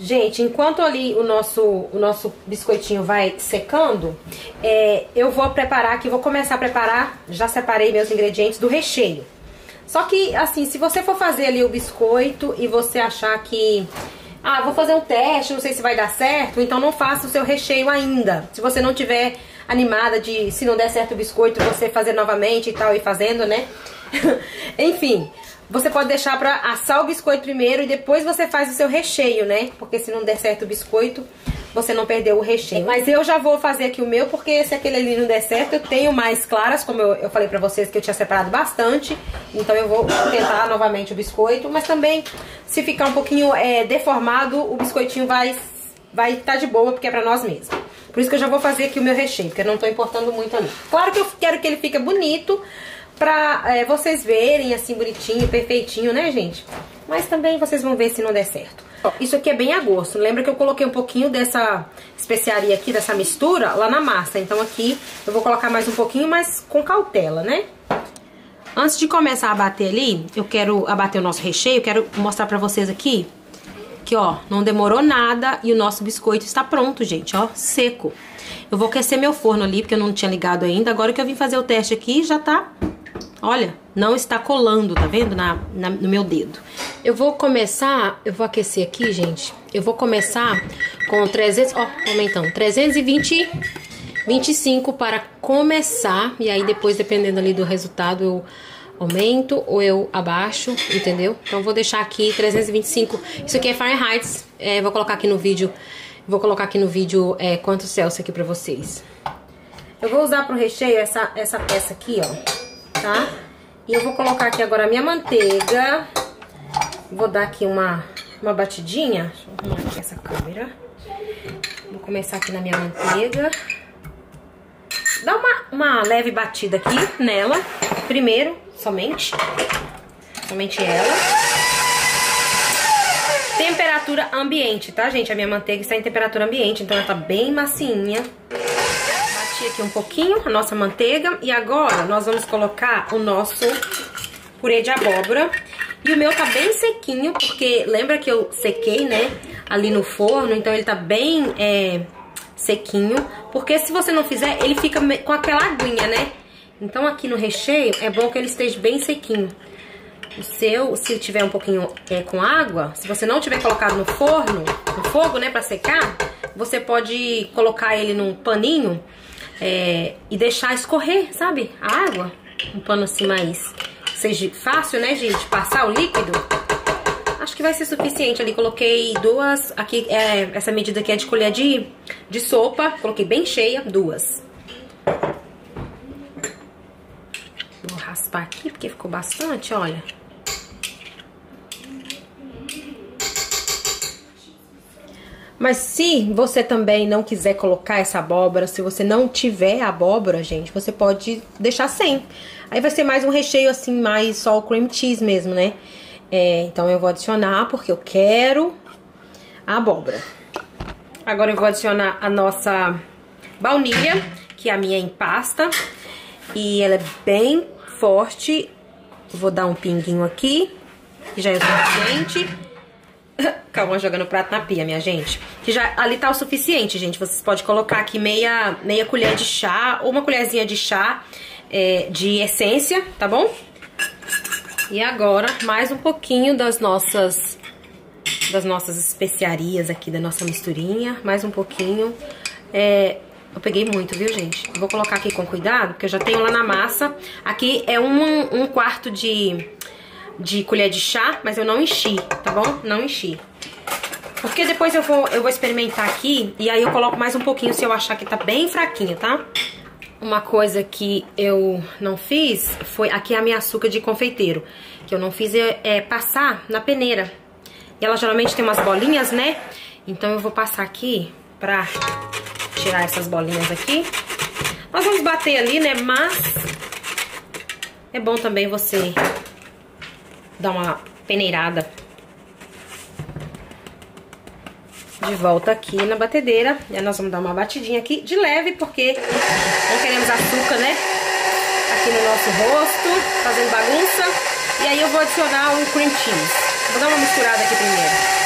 Gente, enquanto ali o nosso, o nosso biscoitinho vai secando, é, eu vou preparar aqui, vou começar a preparar, já separei meus ingredientes do recheio. Só que, assim, se você for fazer ali o biscoito e você achar que... Ah, vou fazer um teste, não sei se vai dar certo, então não faça o seu recheio ainda. Se você não tiver animada de, se não der certo o biscoito, você fazer novamente e tal, e fazendo, né? Enfim, você pode deixar pra assar o biscoito primeiro e depois você faz o seu recheio, né? Porque se não der certo o biscoito, você não perdeu o recheio. Mas eu já vou fazer aqui o meu, porque se aquele ali não der certo, eu tenho mais claras, como eu, eu falei pra vocês que eu tinha separado bastante. Então eu vou tentar novamente o biscoito. Mas também, se ficar um pouquinho é, deformado, o biscoitinho vai vai estar tá de boa, porque é pra nós mesmos. Por isso que eu já vou fazer aqui o meu recheio, porque eu não tô importando muito ali. Claro que eu quero que ele fique bonito, pra é, vocês verem assim bonitinho, perfeitinho, né, gente? Mas também vocês vão ver se não der certo. Ó, isso aqui é bem a gosto. Lembra que eu coloquei um pouquinho dessa especiaria aqui, dessa mistura, lá na massa. Então aqui eu vou colocar mais um pouquinho, mas com cautela, né? Antes de começar a bater ali, eu quero abater o nosso recheio, quero mostrar pra vocês aqui que, ó, não demorou nada e o nosso biscoito está pronto, gente, ó, seco. Eu vou aquecer meu forno ali, porque eu não tinha ligado ainda. Agora que eu vim fazer o teste aqui, já tá Olha, não está colando, tá vendo? Na, na, no meu dedo. Eu vou começar, eu vou aquecer aqui, gente. Eu vou começar com 300, ó, aumentando, 320, 25 para começar. E aí depois, dependendo ali do resultado, eu aumento ou eu abaixo, entendeu? Então vou deixar aqui 325. Isso aqui é Fahrenheit. É, vou colocar aqui no vídeo, vou colocar aqui no vídeo é, Celsius aqui pra vocês. Eu vou usar pro recheio essa, essa peça aqui, ó tá? E eu vou colocar aqui agora a minha manteiga. Vou dar aqui uma, uma batidinha. Deixa eu arrumar aqui essa câmera. Vou começar aqui na minha manteiga. Dá uma, uma leve batida aqui nela. Primeiro, somente. Somente ela. Temperatura ambiente, tá, gente? A minha manteiga está em temperatura ambiente, então ela tá bem macinha aqui um pouquinho a nossa manteiga. E agora nós vamos colocar o nosso purê de abóbora. E o meu tá bem sequinho, porque lembra que eu sequei, né, ali no forno. Então ele tá bem é, sequinho. Porque se você não fizer, ele fica com aquela aguinha, né? Então aqui no recheio é bom que ele esteja bem sequinho. O seu, se tiver um pouquinho é, com água, se você não tiver colocado no forno, no fogo, né, pra secar, você pode colocar ele num paninho é, e deixar escorrer, sabe? A água. Um pano assim mais... Seja fácil, né, gente? Passar o líquido. Acho que vai ser suficiente ali. Coloquei duas... Aqui, é, essa medida aqui é de colher de, de sopa. Coloquei bem cheia, duas. Vou raspar aqui, porque ficou bastante, olha. Mas se você também não quiser colocar essa abóbora, se você não tiver abóbora, gente, você pode deixar sem. Aí vai ser mais um recheio assim, mais só o cream cheese mesmo, né? É, então eu vou adicionar porque eu quero a abóbora. Agora eu vou adicionar a nossa baunilha, que é a minha em pasta. E ela é bem forte. Vou dar um pinguinho aqui, que já é suficiente. Calma, jogando o prato na pia, minha gente. Que já ali tá o suficiente, gente. Vocês podem colocar aqui meia, meia colher de chá ou uma colherzinha de chá é, de essência, tá bom? E agora, mais um pouquinho das nossas das nossas especiarias aqui, da nossa misturinha. Mais um pouquinho. É, eu peguei muito, viu, gente? vou colocar aqui com cuidado, porque eu já tenho lá na massa. Aqui é um, um quarto de de colher de chá, mas eu não enchi, tá bom? Não enchi. Porque depois eu vou, eu vou experimentar aqui e aí eu coloco mais um pouquinho se eu achar que tá bem fraquinho, tá? Uma coisa que eu não fiz foi... Aqui é a minha açúcar de confeiteiro. Que eu não fiz é, é passar na peneira. E ela geralmente tem umas bolinhas, né? Então eu vou passar aqui pra tirar essas bolinhas aqui. Nós vamos bater ali, né? Mas é bom também você dar uma peneirada de volta aqui na batedeira. E aí nós vamos dar uma batidinha aqui de leve, porque não queremos açúcar, né? Aqui no nosso rosto, fazendo bagunça. E aí eu vou adicionar o cream cheese. Vou dar uma misturada aqui primeiro.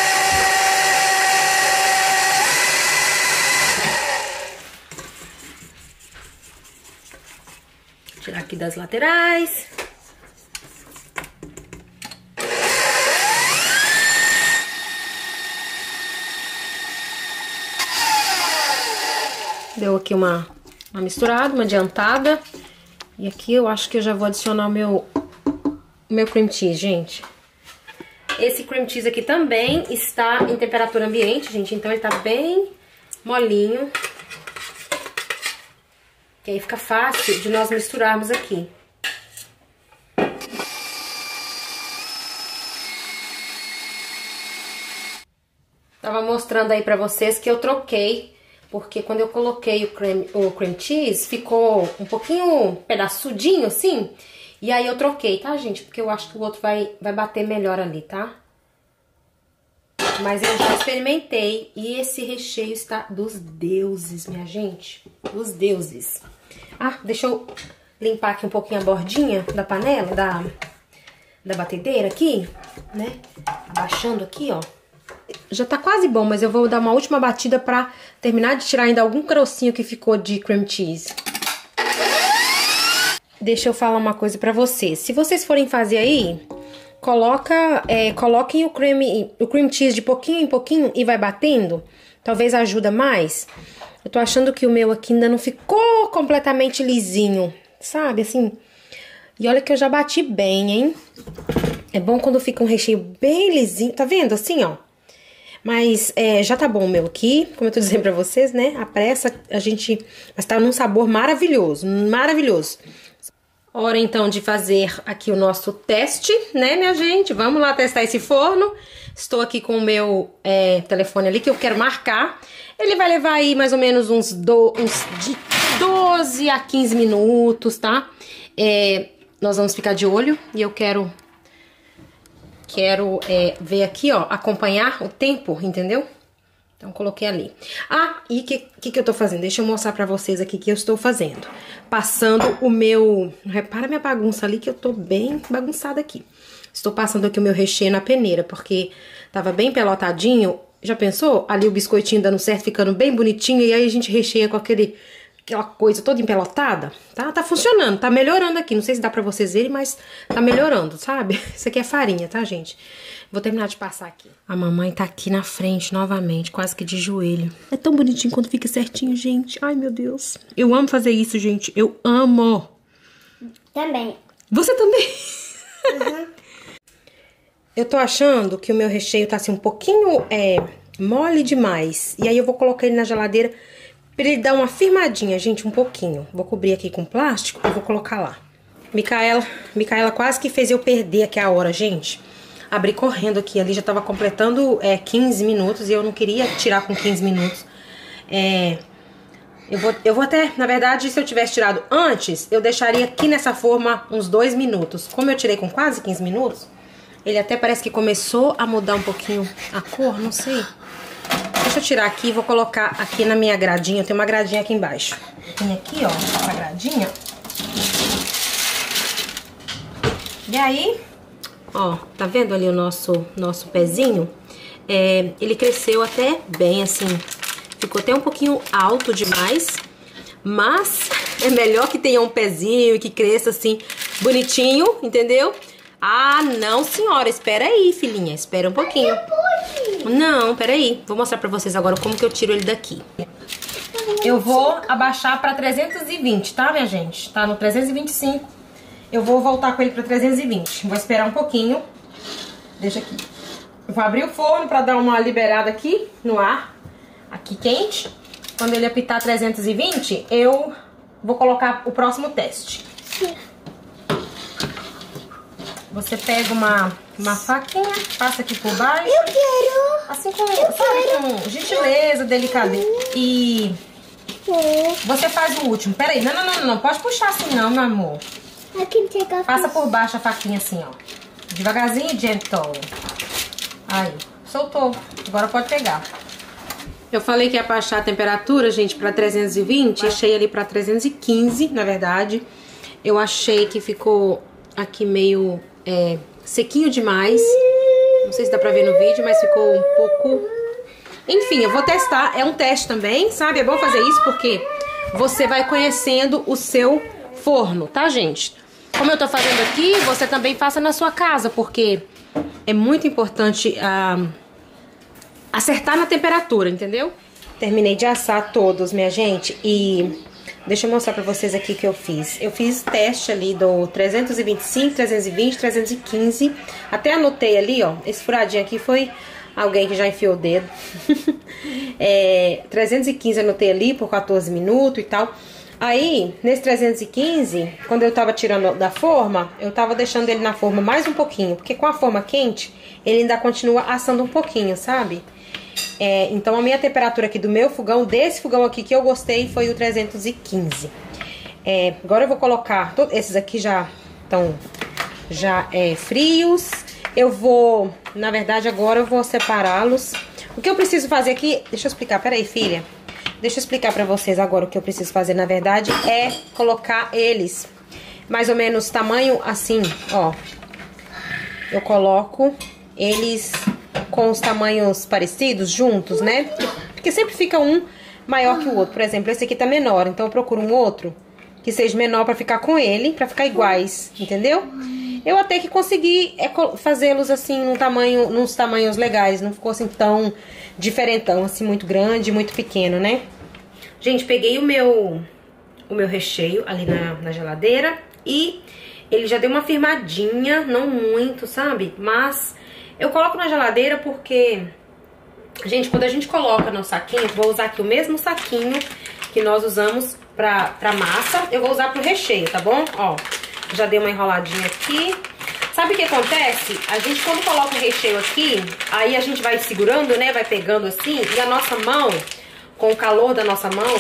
Tirar aqui das laterais. Aqui uma, uma misturada, uma adiantada. E aqui eu acho que eu já vou adicionar o meu, meu cream cheese, gente. Esse cream cheese aqui também está em temperatura ambiente, gente. Então ele tá bem molinho. Que aí fica fácil de nós misturarmos aqui. Tava mostrando aí pra vocês que eu troquei, porque quando eu coloquei o cream, o cream cheese, ficou um pouquinho pedaçudinho assim, e aí eu troquei, tá, gente? Porque eu acho que o outro vai, vai bater melhor ali, tá? Mas eu já experimentei e esse recheio está dos deuses, minha gente. Dos deuses. Ah, deixa eu limpar aqui um pouquinho a bordinha da panela, da, da batedeira aqui, né? Abaixando aqui, ó. Já tá quase bom, mas eu vou dar uma última batida pra terminar de tirar ainda algum carocinho que ficou de cream cheese. Deixa eu falar uma coisa pra vocês. Se vocês forem fazer aí, coloca, é, coloquem o cream, o cream cheese de pouquinho em pouquinho e vai batendo. Talvez ajuda mais. Eu tô achando que o meu aqui ainda não ficou completamente lisinho, sabe? Assim. E olha que eu já bati bem, hein? É bom quando fica um recheio bem lisinho. Tá vendo? Assim, ó. Mas é, já tá bom o meu aqui, como eu tô dizendo pra vocês, né? A pressa, a gente... Mas tá num sabor maravilhoso, maravilhoso. Hora, então, de fazer aqui o nosso teste, né, minha gente? Vamos lá testar esse forno. Estou aqui com o meu é, telefone ali, que eu quero marcar. Ele vai levar aí mais ou menos uns, do, uns de 12 a 15 minutos, tá? É, nós vamos ficar de olho e eu quero quero é, ver aqui, ó, acompanhar o tempo, entendeu? Então, coloquei ali. Ah, e o que, que, que eu tô fazendo? Deixa eu mostrar pra vocês aqui o que eu estou fazendo. Passando o meu... Repara minha bagunça ali, que eu tô bem bagunçada aqui. Estou passando aqui o meu recheio na peneira, porque tava bem pelotadinho. Já pensou? Ali o biscoitinho dando certo, ficando bem bonitinho, e aí a gente recheia com aquele aquela coisa toda empelotada, tá? Tá funcionando, tá melhorando aqui. Não sei se dá pra vocês verem, mas tá melhorando, sabe? Isso aqui é farinha, tá, gente? Vou terminar de passar aqui. A mamãe tá aqui na frente novamente, quase que de joelho. É tão bonitinho quando fica certinho, gente. Ai, meu Deus. Eu amo fazer isso, gente. Eu amo. Também. Você também? Uhum. eu tô achando que o meu recheio tá assim um pouquinho é, mole demais. E aí eu vou colocar ele na geladeira Pra ele dar uma firmadinha, gente, um pouquinho. Vou cobrir aqui com plástico e vou colocar lá. Micaela, Micaela quase que fez eu perder aqui a hora, gente. Abri correndo aqui, ali já tava completando é, 15 minutos e eu não queria tirar com 15 minutos. É, eu vou, eu vou até, na verdade, se eu tivesse tirado antes, eu deixaria aqui nessa forma uns 2 minutos. Como eu tirei com quase 15 minutos, ele até parece que começou a mudar um pouquinho a cor, não sei. Deixa eu tirar aqui e vou colocar aqui na minha gradinha. Tem uma gradinha aqui embaixo. Tem aqui, ó, essa gradinha. E aí, ó, tá vendo ali o nosso, nosso pezinho? É, ele cresceu até bem, assim. Ficou até um pouquinho alto demais. Mas é melhor que tenha um pezinho e que cresça assim, bonitinho, entendeu? Ah, não, senhora. Espera aí, filhinha. Espera um pouquinho. Não, peraí. Vou mostrar pra vocês agora como que eu tiro ele daqui. Eu vou abaixar pra 320, tá, minha gente? Tá no 325. Eu vou voltar com ele pra 320. Vou esperar um pouquinho. Deixa aqui. Eu vou abrir o forno pra dar uma liberada aqui no ar. Aqui quente. Quando ele apitar 320, eu vou colocar o próximo teste. Sim. Você pega uma, uma faquinha, passa aqui por baixo. Eu quero. Assim com, eu sabe, quero. com gentileza, delicadeza. E você faz o último. Peraí, não, não, não, não. Pode puxar assim não, meu amor. Passa por baixo a faquinha assim, ó. Devagarzinho e gentle. Aí, soltou. Agora pode pegar. Eu falei que ia baixar a temperatura, gente, pra 320. Achei ali pra 315, na verdade. Eu achei que ficou aqui meio é, sequinho demais. Não sei se dá pra ver no vídeo, mas ficou um pouco... Enfim, eu vou testar. É um teste também, sabe? É bom fazer isso porque você vai conhecendo o seu forno, tá, gente? Como eu tô fazendo aqui, você também faça na sua casa, porque é muito importante ah, acertar na temperatura, entendeu? Terminei de assar todos, minha gente, e deixa eu mostrar pra vocês aqui que eu fiz. Eu fiz teste ali do 325, 320, 315, até anotei ali, ó, esse furadinho aqui foi alguém que já enfiou o dedo. é, 315 anotei ali por 14 minutos e tal. Aí, nesse 315, quando eu tava tirando da forma, eu tava deixando ele na forma mais um pouquinho, porque com a forma quente, ele ainda continua assando um pouquinho, sabe? É, então a minha temperatura aqui do meu fogão, desse fogão aqui que eu gostei, foi o 315. É, agora eu vou colocar, todos esses aqui já estão já é, frios. Eu vou, na verdade agora eu vou separá-los. O que eu preciso fazer aqui, deixa eu explicar, peraí filha. Deixa eu explicar pra vocês agora o que eu preciso fazer, na verdade, é colocar eles mais ou menos tamanho assim, ó. Eu coloco eles com os tamanhos parecidos, juntos, né? Porque sempre fica um maior que o outro. Por exemplo, esse aqui tá menor, então eu procuro um outro que seja menor pra ficar com ele, pra ficar iguais, entendeu? Eu até que consegui é, fazê-los assim num tamanho, nos tamanhos legais, não ficou assim tão diferentão, assim, muito grande, muito pequeno, né? Gente, peguei o meu, o meu recheio ali na, na geladeira e ele já deu uma firmadinha, não muito, sabe? Mas eu coloco na geladeira porque, gente, quando a gente coloca no saquinho, vou usar aqui o mesmo saquinho que nós usamos pra, pra massa, eu vou usar pro recheio, tá bom? Ó, já dei uma enroladinha aqui. Sabe o que acontece? A gente quando coloca o recheio aqui, aí a gente vai segurando, né? Vai pegando assim e a nossa mão, com o calor da nossa mão,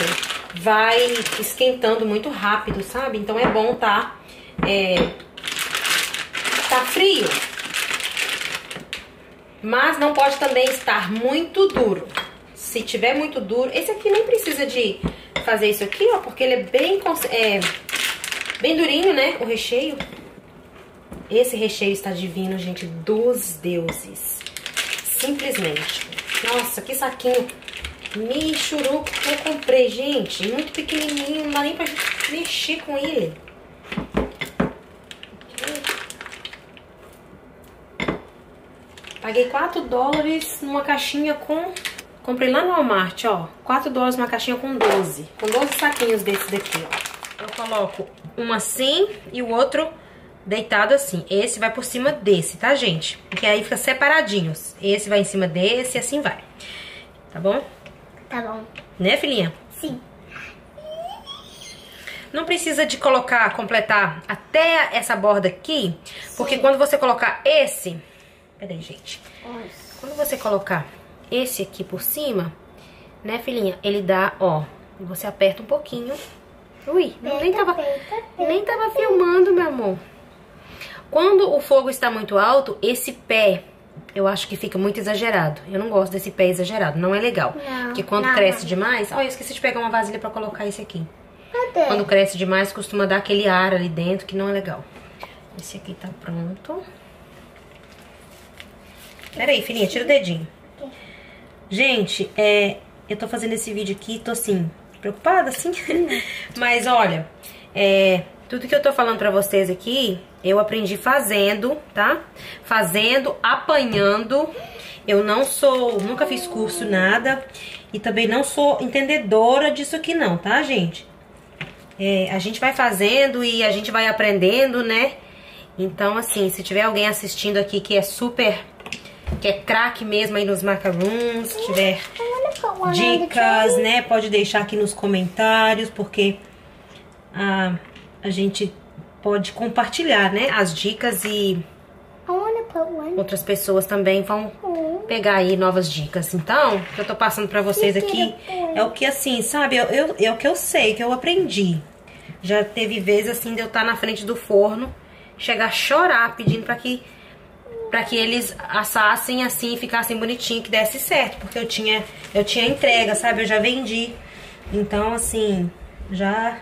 vai esquentando muito rápido, sabe? Então é bom tá, é, tá frio. Mas não pode também estar muito duro. Se tiver muito duro, esse aqui nem precisa de fazer isso aqui, ó, porque ele é bem, é, bem durinho, né, o recheio. Esse recheio está divino, gente, dos deuses. Simplesmente. Nossa, que saquinho michuruco que eu comprei, gente. Muito pequenininho, não dá nem pra mexer com ele. Paguei 4 dólares numa caixinha com... Comprei lá no Walmart, ó. 4 dólares numa caixinha com 12. Com 12 saquinhos desses daqui, ó. Eu coloco um assim e o outro deitado assim. Esse vai por cima desse, tá, gente? Porque aí fica separadinhos. Esse vai em cima desse e assim vai. Tá bom? Tá bom. Né, filhinha? Sim. Não precisa de colocar, completar até essa borda aqui, porque quando você colocar esse... Peraí, gente. Nossa. Quando você colocar esse aqui por cima, né, filhinha? Ele dá, ó, você aperta um pouquinho. Ui, não, nem tava, nem tava filmando, meu amor. Quando o fogo está muito alto, esse pé, eu acho que fica muito exagerado. Eu não gosto desse pé exagerado, não é legal. Não, Porque quando não, cresce não. demais... Ó, eu esqueci de pegar uma vasilha pra colocar esse aqui. Cadê? Quando cresce demais, costuma dar aquele ar ali dentro que não é legal. Esse aqui tá pronto. Pera aí, filhinha, tira o dedinho. Gente, é, eu tô fazendo esse vídeo aqui, tô assim, preocupada, assim. Mas olha, é, tudo que eu tô falando pra vocês aqui, eu aprendi fazendo, tá? Fazendo, apanhando. Eu não sou, nunca fiz curso, nada. E também não sou entendedora disso aqui não, tá, gente? É, a gente vai fazendo e a gente vai aprendendo, né? Então, assim, se tiver alguém assistindo aqui que é super, que é craque mesmo aí nos macarons, se tiver dicas, né? Pode deixar aqui nos comentários, porque a, a gente pode compartilhar, né? As dicas e outras pessoas também vão pegar aí novas dicas. Então, o que eu tô passando pra vocês aqui é o que assim, sabe? Eu, eu- é o que eu sei, que eu aprendi. Já teve vezes assim de eu estar na frente do forno, chegar a chorar pedindo pra que para que eles assassem assim e ficassem bonitinho, que desse certo, porque eu tinha eu tinha entrega, sabe? Eu já vendi. Então, assim, já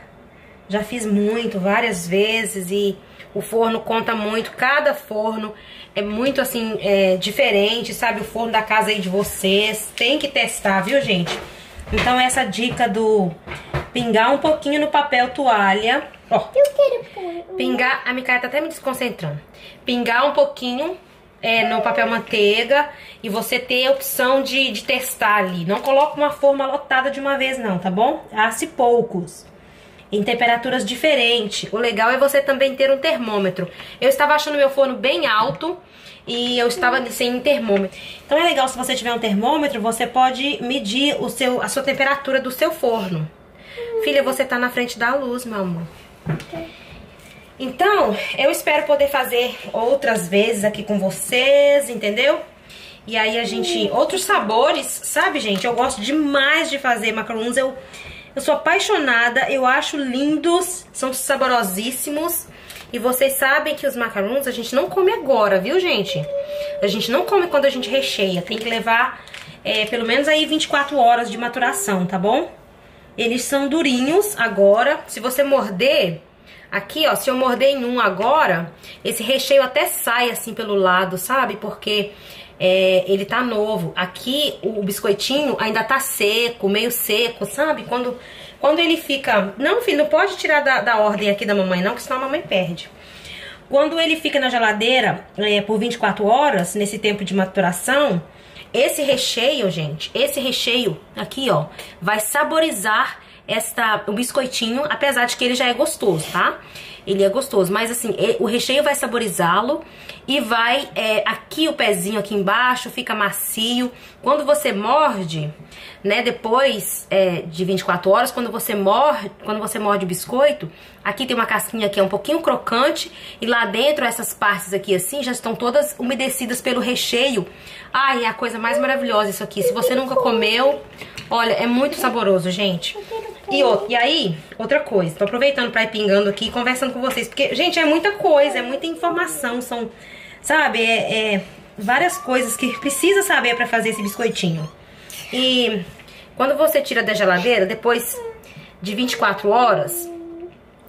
já fiz muito, várias vezes e o forno conta muito. Cada forno é muito assim é, diferente, sabe? O forno da casa aí de vocês tem que testar, viu, gente? Então essa dica do pingar um pouquinho no papel toalha. Ó, Eu quero pôr. pingar, a Micaela tá até me desconcentrando. Pingar um pouquinho é, no papel manteiga e você ter a opção de, de testar ali. Não coloca uma forma lotada de uma vez não, tá bom? Asse poucos. Em temperaturas diferentes. O legal é você também ter um termômetro. Eu estava achando meu forno bem alto e eu estava sem termômetro. Então é legal se você tiver um termômetro, você pode medir o seu, a sua temperatura do seu forno. Filha, você tá na frente da luz, meu amor. Então, eu espero poder fazer outras vezes aqui com vocês, entendeu? E aí a gente... Outros sabores, sabe, gente? Eu gosto demais de fazer macarons. Eu, eu sou apaixonada, eu acho lindos, são saborosíssimos. E vocês sabem que os macarons a gente não come agora, viu, gente? A gente não come quando a gente recheia. Tem que levar é, pelo menos aí 24 horas de maturação, tá bom? Eles são durinhos agora. Se você morder... Aqui, ó, se eu morder em um agora, esse recheio até sai assim pelo lado, sabe? Porque é, ele tá novo. Aqui, o biscoitinho ainda tá seco, meio seco, sabe? Quando, quando ele fica... Não, filho, não pode tirar da, da ordem aqui da mamãe não, que senão a mamãe perde. Quando ele fica na geladeira é, por 24 horas, nesse tempo de maturação, esse recheio, gente, esse recheio aqui, ó, vai saborizar esta, o biscoitinho, apesar de que ele já é gostoso, tá? Ele é gostoso, mas assim, o recheio vai saborizá-lo e vai, é, aqui o pezinho aqui embaixo fica macio. Quando você morde, né, depois é, de 24 horas, quando você morde, quando você morde o biscoito, aqui tem uma casquinha que é um pouquinho crocante e lá dentro essas partes aqui assim já estão todas umedecidas pelo recheio. Ai, é a coisa mais maravilhosa isso aqui. Se você nunca comeu, olha, é muito saboroso, gente. E, e aí, outra coisa, tô aproveitando pra ir pingando aqui e conversando com vocês, porque, gente, é muita coisa, é muita informação, são, sabe, é, é várias coisas que precisa saber pra fazer esse biscoitinho. E quando você tira da geladeira, depois de 24 horas,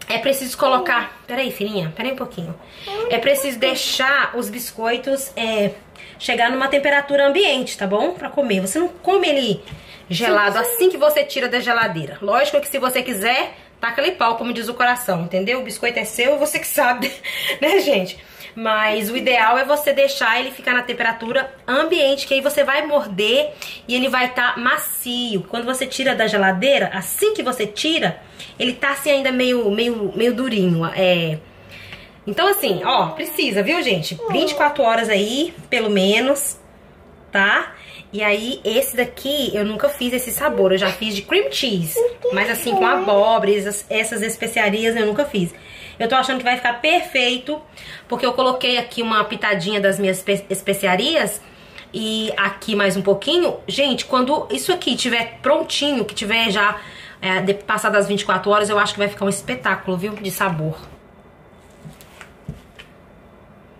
é preciso colocar... Peraí, filhinha, peraí um pouquinho. É preciso deixar os biscoitos é, chegar numa temperatura ambiente, tá bom? Pra comer. Você não come ele gelado assim que você tira da geladeira. Lógico que se você quiser, taca ali pau, como diz o coração, entendeu? O biscoito é seu, você que sabe, né, gente? Mas o ideal é você deixar ele ficar na temperatura ambiente, que aí você vai morder e ele vai estar tá macio. Quando você tira da geladeira, assim que você tira, ele tá assim ainda meio, meio, meio durinho, é... Então assim, ó, precisa, viu, gente? 24 horas aí, pelo menos, tá? E aí, esse daqui, eu nunca fiz esse sabor. Eu já fiz de cream cheese. Mas assim, com abóbora, essas, essas especiarias eu nunca fiz. Eu tô achando que vai ficar perfeito, porque eu coloquei aqui uma pitadinha das minhas especiarias e aqui mais um pouquinho. Gente, quando isso aqui tiver prontinho, que tiver já é, passado das 24 horas, eu acho que vai ficar um espetáculo, viu? De sabor.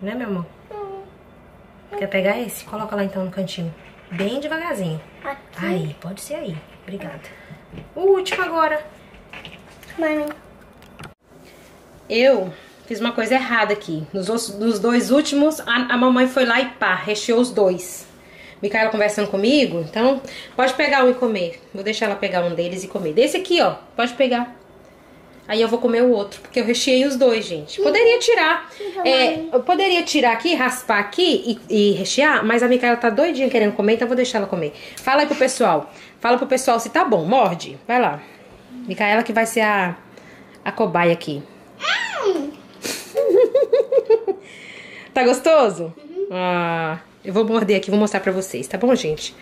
Né, meu amor? Quer pegar esse? Coloca lá então no cantinho. Bem devagarzinho. Aqui. Aí, pode ser aí. Obrigada. O último agora. Mãe. Eu fiz uma coisa errada aqui. Nos, nos dois últimos, a, a, mamãe foi lá e pá, recheou os dois. Micaela conversando comigo, então pode pegar um e comer. Vou deixar ela pegar um deles e comer. Desse aqui, ó, pode pegar. Aí eu vou comer o outro, porque eu recheei os dois, gente. Poderia tirar, é, eu poderia tirar aqui, raspar aqui e, e, rechear, mas a Micaela tá doidinha querendo comer, então eu vou deixar ela comer. Fala aí pro pessoal, fala pro pessoal se tá bom, morde, vai lá. Micaela que vai ser a, a cobaia aqui. tá gostoso? Uhum. Ah, eu vou morder aqui, vou mostrar pra vocês, tá bom, gente?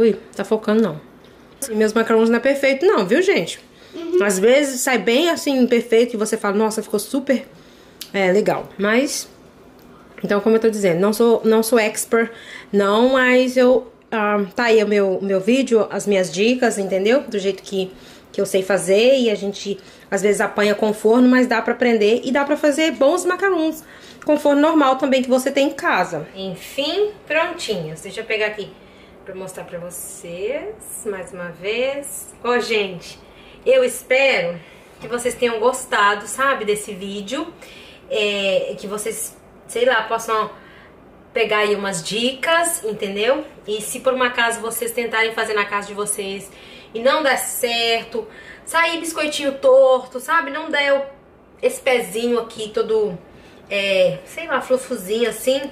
Ui, tá focando não. E meus macarrões não é perfeito não, viu, gente? Uhum. Às vezes sai bem assim, perfeito, e você fala, nossa, ficou super é, legal. Mas, então como eu tô dizendo, não sou, não sou expert, não, mas eu... Ah, tá aí o meu, meu vídeo, as minhas dicas, entendeu? Do jeito que, que eu sei fazer e a gente às vezes apanha com forno, mas dá pra aprender e dá pra fazer bons macarrões com forno normal também que você tem em casa. Enfim, prontinhos. Deixa eu pegar aqui para mostrar para vocês mais uma vez. Ô, oh, gente, eu espero que vocês tenham gostado, sabe, desse vídeo. É, que vocês, sei lá, possam pegar aí umas dicas, entendeu? E se por um acaso vocês tentarem fazer na casa de vocês e não der certo, sair biscoitinho torto, sabe? Não der esse pezinho aqui todo, é, sei lá, flufuzinho assim.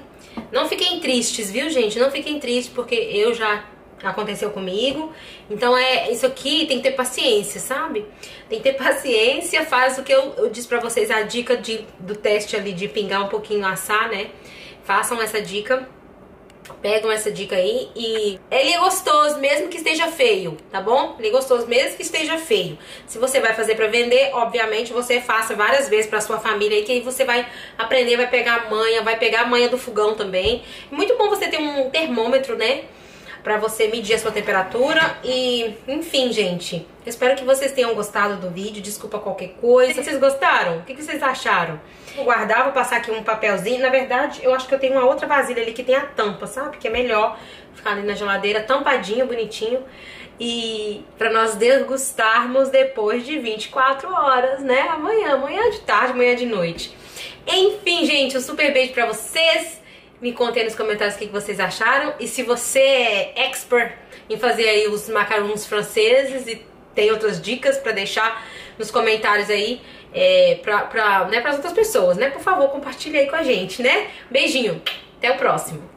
Não fiquem tristes, viu, gente? Não fiquem tristes, porque eu já aconteceu comigo. Então é isso aqui tem que ter paciência, sabe? Tem que ter paciência, faz o que eu, eu disse pra vocês, a dica de, do teste ali de pingar um pouquinho assar, né? Façam essa dica. Pegam essa dica aí e ele é gostoso mesmo que esteja feio, tá bom? Ele é gostoso mesmo que esteja feio. Se você vai fazer pra vender, obviamente você faça várias vezes pra sua família aí que aí você vai aprender, vai pegar a manha, vai pegar a manha do fogão também. Muito bom você ter um termômetro, né? Para você medir a sua temperatura e, enfim, gente. Espero que vocês tenham gostado do vídeo. Desculpa qualquer coisa. Vocês gostaram? O que vocês acharam? Vou guardar, vou passar aqui um papelzinho. Na verdade, eu acho que eu tenho uma outra vasilha ali que tem a tampa, sabe? Que é melhor ficar ali na geladeira tampadinho, bonitinho. E para nós degustarmos depois de 24 horas, né? Amanhã, amanhã de tarde, amanhã de noite. Enfim, gente, um super beijo pra vocês. Me contem nos comentários o que vocês acharam. E se você é expert em fazer aí os macarons franceses e tem outras dicas para deixar nos comentários aí é, pra, pra, né, outras pessoas, né? Por favor, compartilhe aí com a gente, né? Beijinho, até o próximo.